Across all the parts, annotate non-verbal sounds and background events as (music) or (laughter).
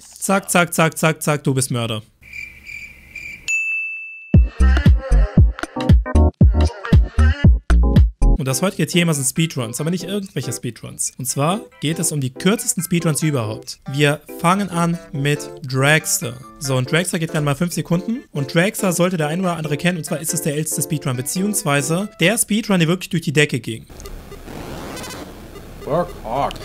Zack, zack, zack, zack, zack, du bist Mörder. Und das heutige Thema sind Speedruns, aber nicht irgendwelche Speedruns. Und zwar geht es um die kürzesten Speedruns überhaupt. Wir fangen an mit Dragster. So, und Dragster geht gerade mal 5 Sekunden. Und Dragster sollte der ein oder andere kennen, und zwar ist es der älteste Speedrun, beziehungsweise der Speedrun, der wirklich durch die Decke ging. Work hard.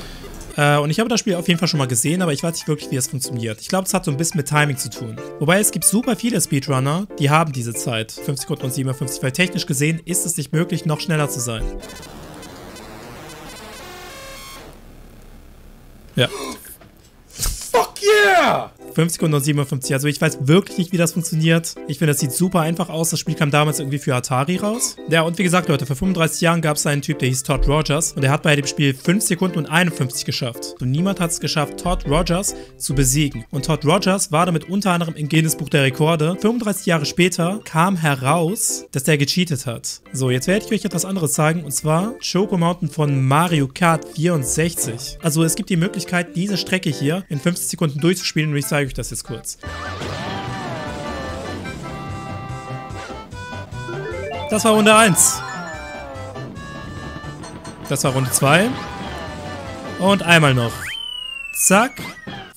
Äh, und ich habe das Spiel auf jeden Fall schon mal gesehen, aber ich weiß nicht wirklich, wie es funktioniert. Ich glaube, es hat so ein bisschen mit Timing zu tun. Wobei es gibt super viele Speedrunner, die haben diese Zeit. 5 Sekunden und 57, weil technisch gesehen ist es nicht möglich, noch schneller zu sein. Ja. Fuck yeah! 5 Sekunden und 57. Also ich weiß wirklich nicht, wie das funktioniert. Ich finde, das sieht super einfach aus. Das Spiel kam damals irgendwie für Atari raus. Ja, und wie gesagt, Leute, vor 35 Jahren gab es einen Typ, der hieß Todd Rogers. Und der hat bei dem Spiel 5 Sekunden und 51 geschafft. Und niemand hat es geschafft, Todd Rogers zu besiegen. Und Todd Rogers war damit unter anderem im Guinness Buch der Rekorde. 35 Jahre später kam heraus, dass der gecheatet hat. So, jetzt werde ich euch etwas anderes zeigen. Und zwar Choco Mountain von Mario Kart 64. Also es gibt die Möglichkeit, diese Strecke hier in 50 Sekunden durchzuspielen. Und ich sage zeige euch das jetzt kurz. Das war Runde 1. Das war Runde 2. Und einmal noch. Zack.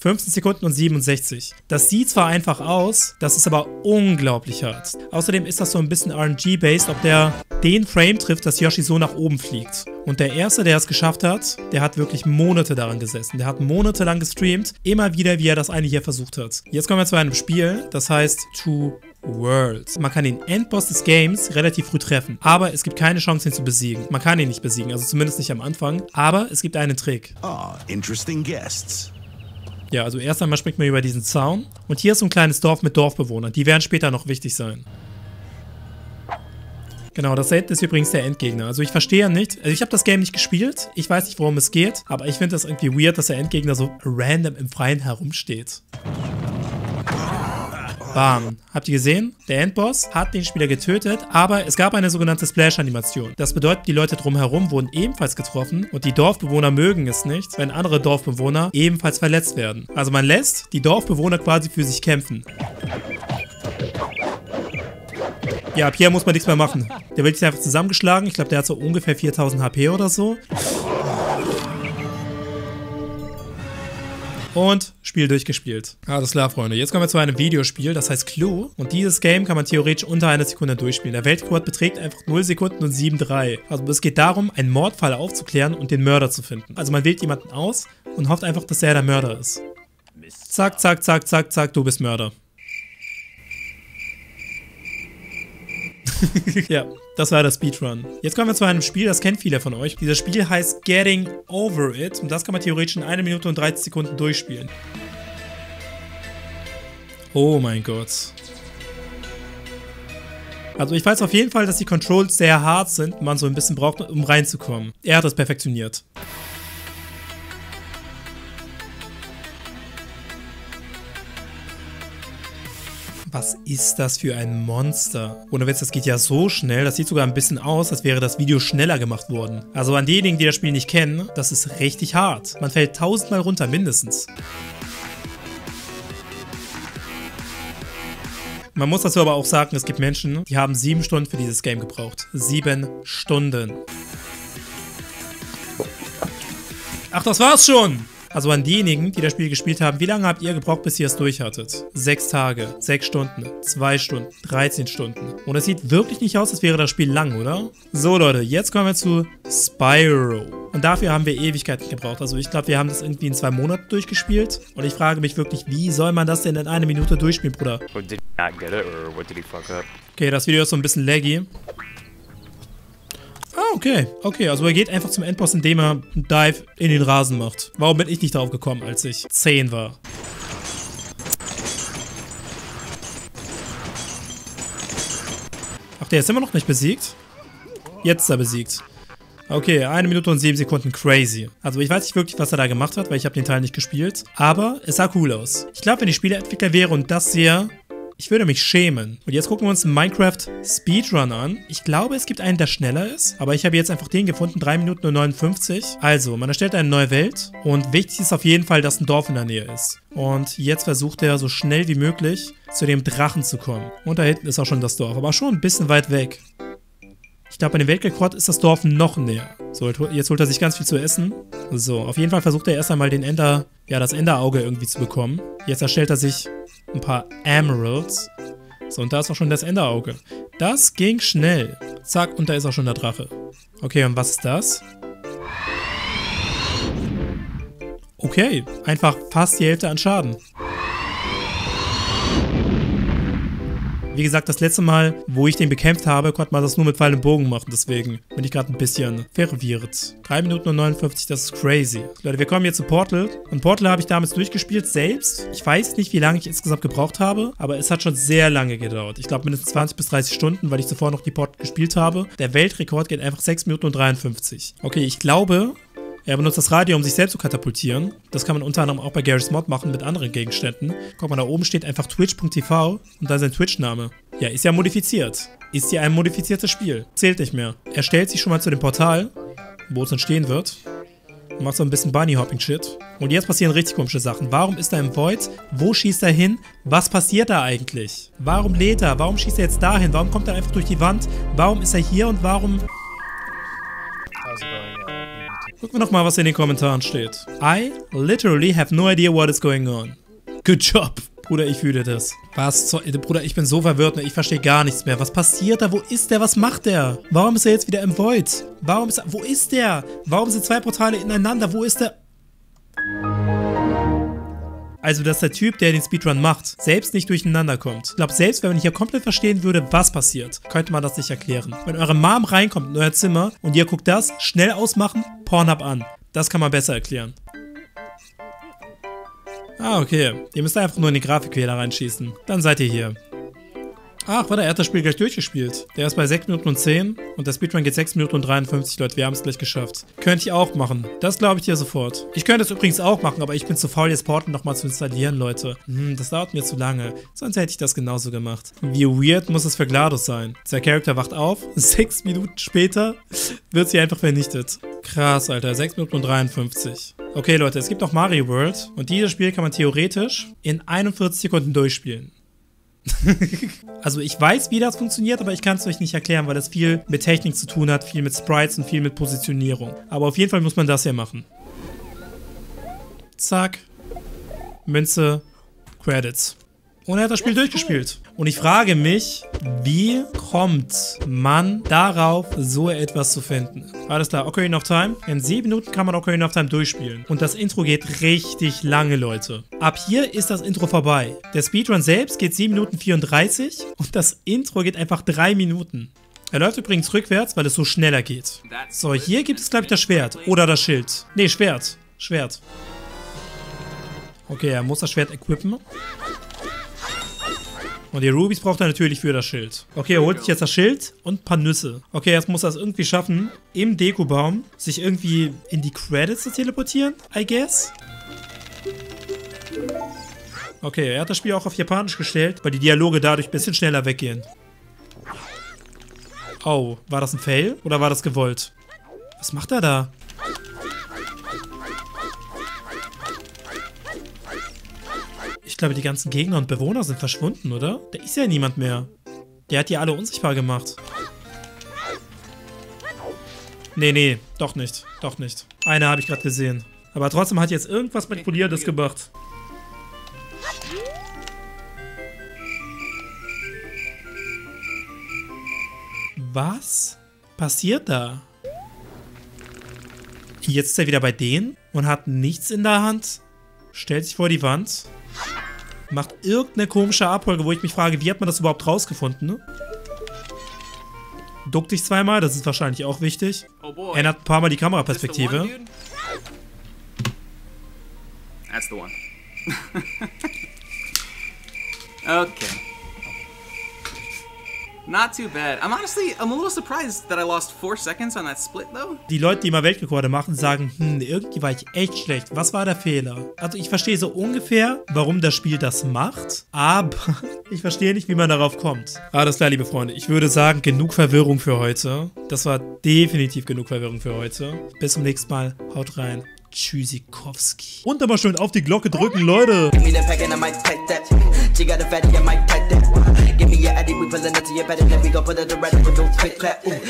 15 Sekunden und 67. Das sieht zwar einfach aus, das ist aber unglaublich hart. Außerdem ist das so ein bisschen RNG-based, ob der den Frame trifft, dass Yoshi so nach oben fliegt. Und der Erste, der es geschafft hat, der hat wirklich Monate daran gesessen. Der hat monatelang gestreamt, immer wieder, wie er das eine hier versucht hat. Jetzt kommen wir zu einem Spiel, das heißt Two Worlds. Man kann den Endboss des Games relativ früh treffen, aber es gibt keine Chance, ihn zu besiegen. Man kann ihn nicht besiegen, also zumindest nicht am Anfang. Aber es gibt einen Trick. Ah, interesting guests. Ja, also erst einmal springt man über diesen Zaun. Und hier ist so ein kleines Dorf mit Dorfbewohnern. Die werden später noch wichtig sein. Genau, das ist übrigens der Endgegner. Also ich verstehe nicht. Also ich habe das Game nicht gespielt. Ich weiß nicht, worum es geht. Aber ich finde das irgendwie weird, dass der Endgegner so random im Freien herumsteht. Bam. Habt ihr gesehen? Der Endboss hat den Spieler getötet, aber es gab eine sogenannte Splash-Animation. Das bedeutet, die Leute drumherum wurden ebenfalls getroffen und die Dorfbewohner mögen es nicht, wenn andere Dorfbewohner ebenfalls verletzt werden. Also man lässt die Dorfbewohner quasi für sich kämpfen. Ja, Pierre muss man nichts mehr machen. Der wird jetzt einfach zusammengeschlagen. Ich glaube, der hat so ungefähr 4000 HP oder so. Und Spiel durchgespielt. Alles klar, Freunde. Jetzt kommen wir zu einem Videospiel, das heißt Clue. Und dieses Game kann man theoretisch unter einer Sekunde durchspielen. Der Weltrekord beträgt einfach 0 Sekunden und 7,3. Also es geht darum, einen Mordfall aufzuklären und den Mörder zu finden. Also man wählt jemanden aus und hofft einfach, dass er der Mörder ist. Zack, zack, zack, zack, zack, du bist Mörder. (laughs) ja, das war der Speedrun. Jetzt kommen wir zu einem Spiel, das kennt viele von euch. Dieses Spiel heißt Getting Over It und das kann man theoretisch in 1 Minute und 30 Sekunden durchspielen. Oh mein Gott. Also ich weiß auf jeden Fall, dass die Controls sehr hart sind und man so ein bisschen braucht, um reinzukommen. Er hat das perfektioniert. Was ist das für ein Monster? Ohne Witz, das geht ja so schnell. Das sieht sogar ein bisschen aus, als wäre das Video schneller gemacht worden. Also an diejenigen, die das Spiel nicht kennen, das ist richtig hart. Man fällt tausendmal runter, mindestens. Man muss dazu aber auch sagen, es gibt Menschen, die haben sieben Stunden für dieses Game gebraucht. Sieben Stunden. Ach, das war's schon! Also an diejenigen, die das Spiel gespielt haben, wie lange habt ihr gebraucht, bis ihr es durchhattet? Sechs Tage, sechs Stunden, zwei Stunden, 13 Stunden. Und es sieht wirklich nicht aus, als wäre das Spiel lang, oder? So Leute, jetzt kommen wir zu Spyro. Und dafür haben wir Ewigkeiten gebraucht. Also ich glaube, wir haben das irgendwie in zwei Monaten durchgespielt. Und ich frage mich wirklich, wie soll man das denn in einer Minute durchspielen, Bruder? Okay, das Video ist so ein bisschen laggy. Ah, okay. Okay, also er geht einfach zum Endboss, indem er einen Dive in den Rasen macht. Warum bin ich nicht darauf gekommen, als ich 10 war? Ach, der ist immer noch nicht besiegt? Jetzt ist er besiegt. Okay, eine Minute und sieben Sekunden, crazy. Also ich weiß nicht wirklich, was er da gemacht hat, weil ich habe den Teil nicht gespielt. Aber es sah cool aus. Ich glaube, wenn ich Spieleentwickler wäre und das sehe, Ich würde mich schämen. Und jetzt gucken wir uns einen Minecraft Speedrun an. Ich glaube, es gibt einen, der schneller ist. Aber ich habe jetzt einfach den gefunden. 3 Minuten und 59. Also, man erstellt eine neue Welt. Und wichtig ist auf jeden Fall, dass ein Dorf in der Nähe ist. Und jetzt versucht er so schnell wie möglich zu dem Drachen zu kommen. Und da hinten ist auch schon das Dorf. Aber schon ein bisschen weit weg. Ich glaube, bei dem Weltrekord ist das Dorf noch näher. So, jetzt holt er sich ganz viel zu essen. So, auf jeden Fall versucht er erst einmal den Ender, ja, das Enderauge irgendwie zu bekommen. Jetzt erstellt er sich ein paar Emeralds. So, und da ist auch schon das Enderauge. Das ging schnell. Zack, und da ist auch schon der Drache. Okay, und was ist das? Okay, einfach fast die Hälfte an Schaden. Wie gesagt, das letzte Mal, wo ich den bekämpft habe, konnte man das nur mit Pfeil und Bogen machen. Deswegen bin ich gerade ein bisschen verwirrt. 3 Minuten und 59, das ist crazy. Leute, wir kommen jetzt zu Portal. Und Portal habe ich damals durchgespielt, selbst. Ich weiß nicht, wie lange ich insgesamt gebraucht habe, aber es hat schon sehr lange gedauert. Ich glaube mindestens 20 bis 30 Stunden, weil ich zuvor noch die Portal gespielt habe. Der Weltrekord geht einfach 6 Minuten und 53. Okay, ich glaube, er benutzt das Radio, um sich selbst zu katapultieren. Das kann man unter anderem auch bei Garry's Mod machen mit anderen Gegenständen. Guck mal, da oben steht einfach twitch.tv und dann sein Twitch-Name. Ja, ist ja modifiziert. Ist ja ein modifiziertes Spiel. Zählt nicht mehr. Er stellt sich schon mal zu dem Portal, wo es entstehen wird. Macht so ein bisschen Bunny-Hopping-Shit. Und jetzt passieren richtig komische Sachen. Warum ist er im Void? Wo schießt er hin? Was passiert da eigentlich? Warum lädt er? Warum schießt er jetzt dahin? Warum kommt er einfach durch die Wand? Warum ist er hier und warum... Gucken wir nochmal, was in den Kommentaren steht. I literally have no idea what is going on. Good job. Bruder, ich fühle das. Was. Bruder, ich bin so verwirrt, ne? ich verstehe gar nichts mehr. Was passiert da? Wo ist der? Was macht der? Warum ist er jetzt wieder im Void? Warum ist er... Wo ist der? Warum sind zwei Portale ineinander? Wo ist der... Also, dass der Typ, der den Speedrun macht, selbst nicht durcheinander kommt. Ich glaube, selbst wenn man hier komplett verstehen würde, was passiert, könnte man das nicht erklären. Wenn eure Mom reinkommt in euer Zimmer und ihr guckt das, schnell ausmachen, Pornhub an. Das kann man besser erklären. Ah, okay. Ihr müsst einfach nur in die Grafikfehler reinschießen. Dann seid ihr hier. Ach, warte, er hat das Spiel gleich durchgespielt. Der ist bei 6 Minuten und 10 und der Speedrun geht 6 Minuten und 53, Leute. Wir haben es gleich geschafft. Könnte ich auch machen. Das glaube ich dir sofort. Ich könnte es übrigens auch machen, aber ich bin zu faul, jetzt Portal nochmal zu installieren, Leute. Hm, das dauert mir zu lange. Sonst hätte ich das genauso gemacht. Wie weird muss es für GLaDOS sein? Der Charakter wacht auf, (laughs) 6 Minuten später wird sie einfach vernichtet. Krass, Alter. 6 Minuten und 53. Okay, Leute, es gibt noch Mario World und dieses Spiel kann man theoretisch in 41 Sekunden durchspielen. Also ich weiß, wie das funktioniert, aber ich kann es euch nicht erklären, weil das viel mit Technik zu tun hat, viel mit Sprites und viel mit Positionierung. Aber auf jeden Fall muss man das hier machen. Zack. Münze. Credits. Und er hat das Spiel durchgespielt. Und ich frage mich, wie kommt man darauf, so etwas zu finden? Alles klar, Ocarina of Time. In sieben Minuten kann man Ocarina of Time durchspielen. Und das Intro geht richtig lange, Leute. Ab hier ist das Intro vorbei. Der Speedrun selbst geht 7 Minuten 34 und das Intro geht einfach 3 Minuten. Er läuft übrigens rückwärts, weil es so schneller geht. So, hier gibt es, glaube ich, das Schwert. Oder das Schild. Ne, Schwert. Schwert. Okay, er muss das Schwert equippen. Und die Rubies braucht er natürlich für das Schild. Okay, er holt sich jetzt das Schild und ein paar Nüsse. Okay, jetzt muss er es irgendwie schaffen, im Dekobaum sich irgendwie in die Credits zu teleportieren, I guess. Okay, er hat das Spiel auch auf Japanisch gestellt, weil die Dialoge dadurch ein bisschen schneller weggehen. Oh, war das ein Fail oder war das gewollt? Was macht er da? Glaube, die ganzen Gegner und Bewohner sind verschwunden, oder? Da ist ja niemand mehr. Der hat die alle unsichtbar gemacht. Nee, nee, doch nicht. Doch nicht. Eine habe ich gerade gesehen. Aber trotzdem hat jetzt irgendwas Manipulierendes gemacht. Was passiert da? Jetzt ist er wieder bei denen und hat nichts in der Hand. Stellt sich vor die Wand macht irgendeine komische Abfolge, wo ich mich frage, wie hat man das überhaupt rausgefunden, ne? Duck dich zweimal, das ist wahrscheinlich auch wichtig. Oh Ändert ein paar Mal die Kameraperspektive. That's the one. (laughs) okay. Not too bad. I'm honestly, I'm a little surprised that I lost four seconds on that split, though. Die Leute, die immer Weltrekorde machen, sagen, hm, irgendwie war ich echt schlecht. Was war der Fehler? Also ich verstehe so ungefähr, warum das Spiel das macht, aber (laughs) ich verstehe nicht, wie man darauf kommt. Alles klar, liebe Freunde. Ich würde sagen, genug Verwirrung für heute. Das war definitiv genug Verwirrung für heute. Bis zum nächsten Mal. Haut rein. Tschüssikowski. Und aber schön auf die Glocke drücken, Leute. Give me your addy, we pullin' it to your bed and then we gon' put it to rest with no click clap. Ooh.